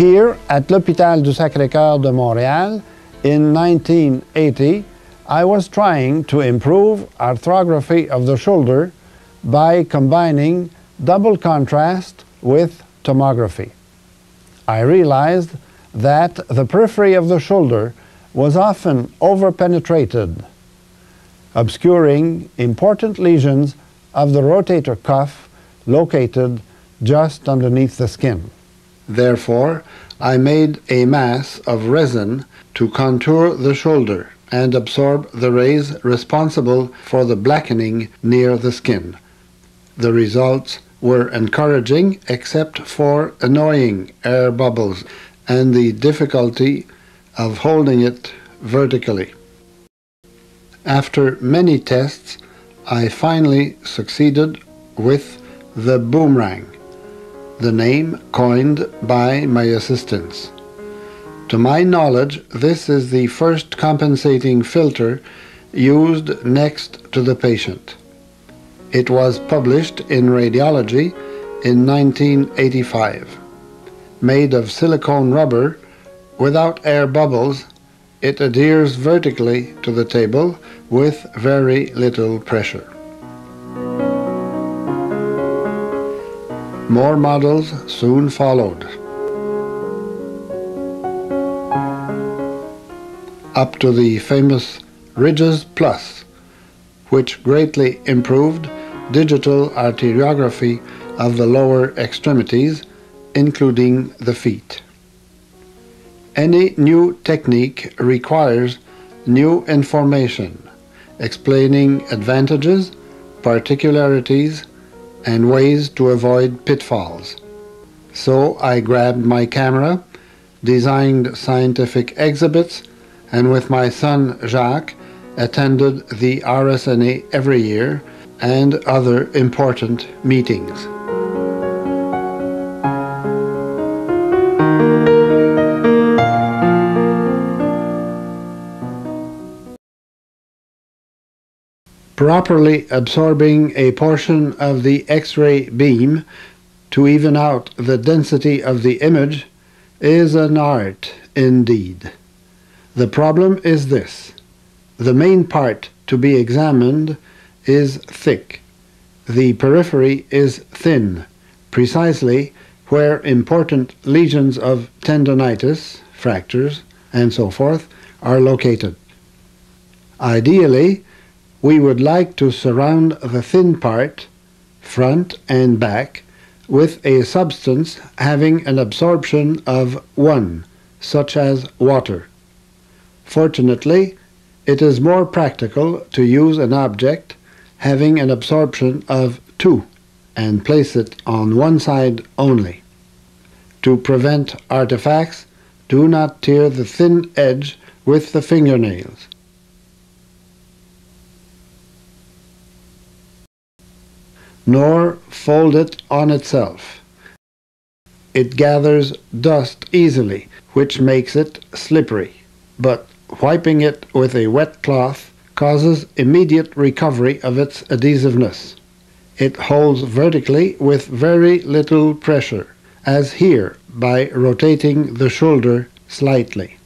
Here at l'Hôpital du Sacré-Cœur de Montréal in 1980, I was trying to improve arthrography of the shoulder by combining double contrast with tomography. I realized that the periphery of the shoulder was often overpenetrated, obscuring important lesions of the rotator cuff located just underneath the skin. Therefore, I made a mass of resin to contour the shoulder and absorb the rays responsible for the blackening near the skin. The results were encouraging except for annoying air bubbles and the difficulty of holding it vertically. After many tests, I finally succeeded with the boomerang, the name coined by my assistants. To my knowledge, this is the first compensating filter used next to the patient. It was published in Radiology in 1985. Made of silicone rubber, without air bubbles, it adheres vertically to the table with very little pressure. More models soon followed. Up to the famous Ridges Plus, which greatly improved digital arteriography of the lower extremities, including the feet. Any new technique requires new information explaining advantages, particularities, and ways to avoid pitfalls. So I grabbed my camera, designed scientific exhibits, and with my son Jacques attended the RSNA every year and other important meetings. Properly absorbing a portion of the X-ray beam to even out the density of the image is an art indeed. The problem is this. The main part to be examined is thick. The periphery is thin, precisely where important lesions of tendonitis, fractures, and so forth are located. Ideally, we would like to surround the thin part, front and back, with a substance having an absorption of 1, such as water. Fortunately, it is more practical to use an object having an absorption of 2 and place it on one side only. To prevent artifacts, do not tear the thin edge with the fingernails. Nor fold it on itself. It gathers dust easily, which makes it slippery, but wiping it with a wet cloth causes immediate recovery of its adhesiveness. It holds vertically with very little pressure, as here by rotating the shoulder slightly.